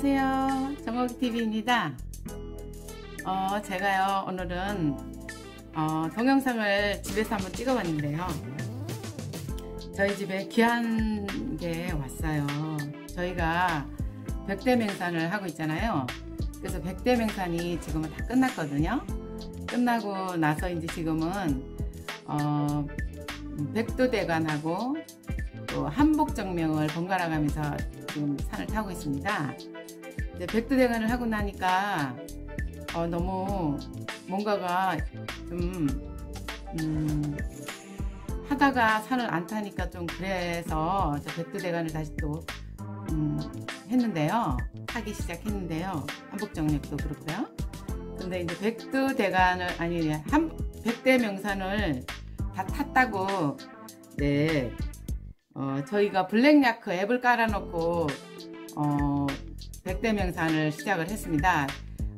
안녕하세요. 정옥TV입니다. 어, 제가요 오늘은 어, 동영상을 집에서 한번 찍어봤는데요. 저희 집에 귀한 게 왔어요. 저희가 백대맹산을 하고 있잖아요. 그래서 백대맹산이 지금은 다 끝났거든요. 끝나고 나서 이제 지금은 어, 백두대간하고 또 한복정명을 번갈아 가면서 지금 산을 타고 있습니다. 이제 백두대간을 하고 나니까 어, 너무 뭔가가 좀 음, 하다가 산을 안 타니까 좀 그래서 백두대간을 다시 또 음, 했는데요. 타기 시작했는데요. 한복정맥도 그렇고요. 근데 이제 백두대간을 아니 한 백대명산을 다 탔다고 네 어, 저희가 블랙야크 앱을 깔아놓고 어, 백대명산을 시작을 했습니다.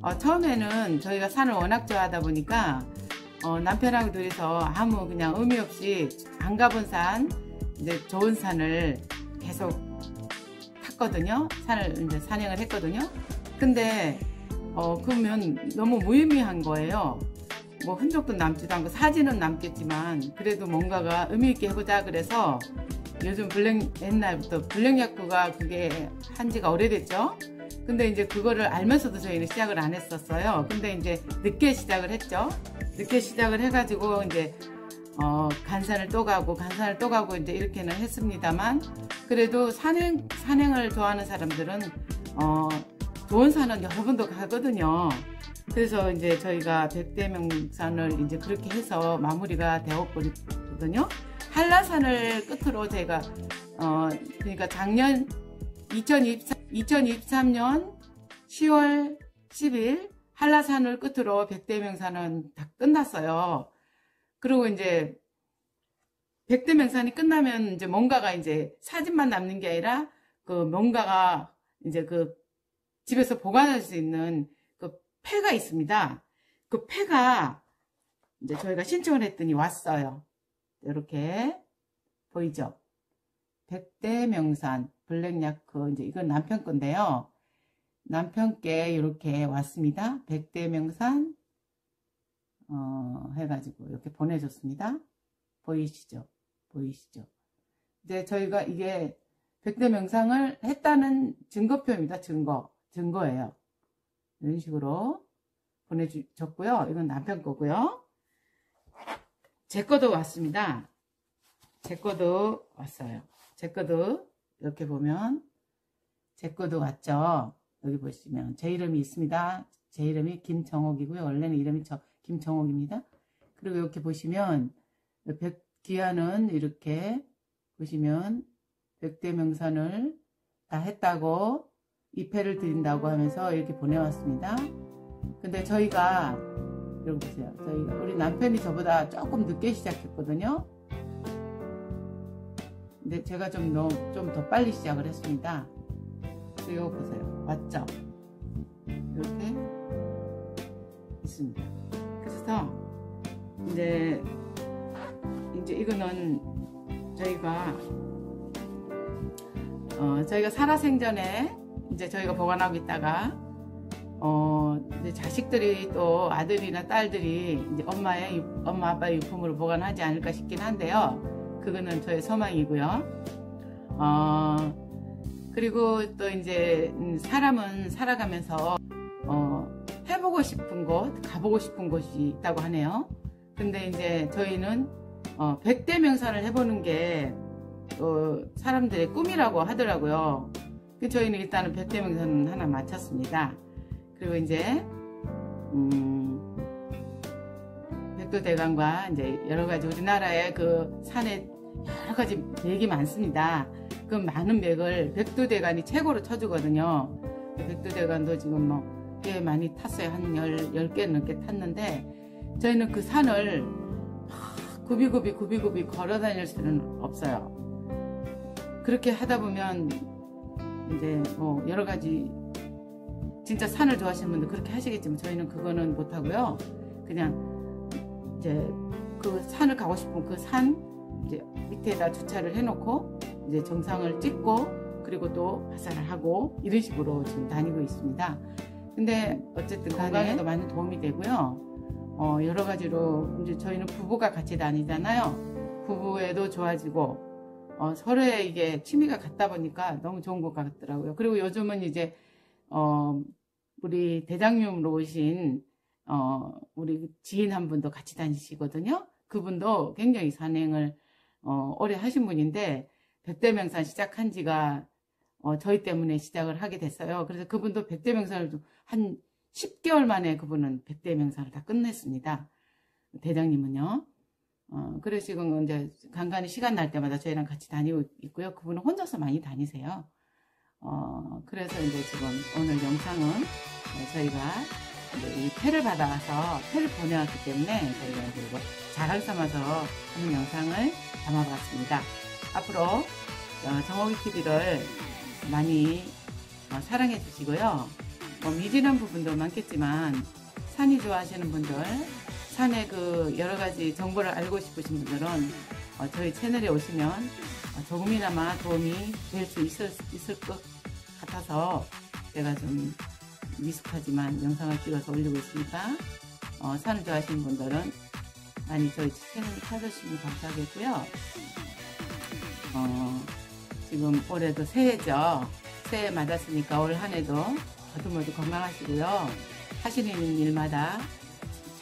어, 처음에는 저희가 산을 워낙 좋아하다 보니까 어, 남편하고 둘이서 아무 그냥 의미 없이 안 가본 산, 이제 좋은 산을 계속 탔거든요. 산을 이제 산행을 했거든요. 근데 어, 그러면 너무 무의미한 거예요. 뭐 흔적도 남지도 않고 사진은 남겠지만 그래도 뭔가가 의미 있게 해보자 그래서 요즘 블랙 옛날부터 블랙 야구가 그게 한지가 오래됐죠. 근데 이제 그거를 알면서도 저희는 시작을 안 했었어요. 근데 이제 늦게 시작을 했죠. 늦게 시작을 해가지고 이제 어, 간산을 또 가고 간산을 또 가고 이제 이렇게는 했습니다만 그래도 산행 산행을 좋아하는 사람들은 어, 좋은 산은 여러 번도 가거든요. 그래서 이제 저희가 백대명산을 이제 그렇게 해서 마무리가 되었거든요. 한라산을 끝으로 제가 어 그러니까 작년 2023, 2023년 10월 10일 한라산을 끝으로 백대명산은 다 끝났어요. 그리고 이제 백대명산이 끝나면 이제 뭔가가 이제 사진만 남는 게 아니라 그 뭔가가 이제 그 집에서 보관할 수 있는 그 패가 있습니다. 그 패가 이제 저희가 신청을 했더니 왔어요. 이렇게 보이죠? 백대명산 블랙 야크 이제 이건 남편 건데요. 남편께 이렇게 왔습니다. 백대명산 어, 해가지고 이렇게 보내줬습니다. 보이시죠? 보이시죠? 이제 저희가 이게 백대명상을 했다는 증거표입니다. 증거. 증거예요. 이런 식으로 보내줬고요. 이건 남편 거고요. 제 거도 왔습니다. 제 거도 왔어요. 제 거도 이렇게 보면 제 거도 왔죠. 여기 보시면 제 이름이 있습니다. 제 이름이 김정옥이고요. 원래는 이름이 저 김정옥입니다. 그리고 이렇게 보시면 백기아는 이렇게 보시면 백대명산을 다 했다고 입회를 드린다고 하면서 이렇게 보내왔습니다. 근데 저희가 여기 보세요. 저희가 우리 남편이 저보다 조금 늦게 시작했거든요. 근데 제가 좀좀더 빨리 시작을 했습니다. 이거 보세요. 맞죠? 이렇게 있습니다. 그래서 이제 이제 이거는 저희가 어 저희가 살아생전에 이제 저희가 보관하고 있다가 어, 이제 자식들이 또 아들이나 딸들이 이제 엄마의 엄마 아빠의 유품으로 보관하지 않을까 싶긴 한데요. 그거는 저의 소망이고요. 어, 그리고 또 이제 음, 사람은 살아가면서 어, 해보고 싶은 곳, 가보고 싶은 곳이 있다고 하네요. 근데 이제 저희는 어, 백대명산을 해보는 게또 사람들의 꿈이라고 하더라고요. 그 저희는 일단은 백대명산 하나 마쳤습니다. 그리고 이제 음, 백두 대간과 이제 여러 가지 우리나라의 그 산에 여러 가지 맥이 많습니다. 그 많은 맥을 백두 대간이 최고로 쳐주거든요. 백두 대간도 지금 뭐 꽤 많이 탔어요. 한 열, 10개 넘게 탔는데 저희는 그 산을 구비구비 구비구비 걸어 다닐 수는 없어요. 그렇게 하다 보면 이제 뭐 여러 가지 진짜 산을 좋아하시는 분들 그렇게 하시겠지만 저희는 그거는 못하고요. 그냥 이제 그 산을 가고 싶은 그 산 이제 밑에다 주차를 해놓고 이제 정상을 찍고 그리고 또 화살을 하고 이런 식으로 지금 다니고 있습니다. 근데 어쨌든 건강에도 많은 도움이 되고요. 어, 여러 가지로 이제 저희는 부부가 같이 다니잖아요. 부부에도 좋아지고 어, 서로의 이게 취미가 같다 보니까 너무 좋은 것 같더라고요. 그리고 요즘은 이제 어, 우리 대장님으로 오신 어, 우리 지인 한 분도 같이 다니시거든요. 그분도 굉장히 산행을 어, 오래 하신 분인데 백대명산 시작한 지가 어, 저희 때문에 시작을 하게 됐어요. 그래서 그분도 백대명산을 한 10개월 만에 그분은 백대명산을 다 끝냈습니다. 대장님은요. 어, 그래서 지금 이제 간간히 시간 날 때마다 저희랑 같이 다니고 있고요. 그분은 혼자서 많이 다니세요. 어, 그래서 이제 지금 오늘 영상은 어, 저희가 이 패를 받아와서 패를 보내왔기 때문에 저희가 자랑 삼아서 하는 영상을 담아봤습니다. 앞으로 어, 정호기 TV를 많이 어, 사랑해 주시고요. 뭐 미진한 부분도 많겠지만 산이 좋아하시는 분들, 산의 그 여러 가지 정보를 알고 싶으신 분들은 어, 저희 채널에 오시면 조금이나마 도움이 될 수 있을, 있을 것 같아서 제가 좀 미숙하지만 영상을 찍어서 올리고 있으니까 어, 산을 좋아하시는 분들은 많이 저희 채널을 찾아주시면 감사하겠고요. 어, 지금 올해도 새해죠. 새해 맞았으니까 올 한 해도 모두 모두 건강하시고요. 하시는 일마다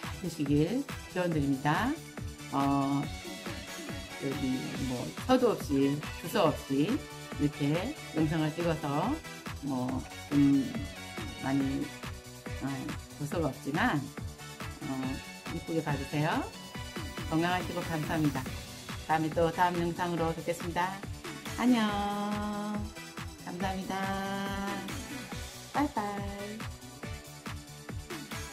잘 되시길 기원드립니다. 어, 여기 뭐 서도 없이 주소 없이 이렇게 영상을 찍어서 뭐좀 많이 어, 도서가 없지만 어, 이쁘게 봐주세요. 건강하시고 감사합니다. 다음에 또 다음 영상으로 뵙겠습니다. 안녕. 감사합니다. 빠이빠이.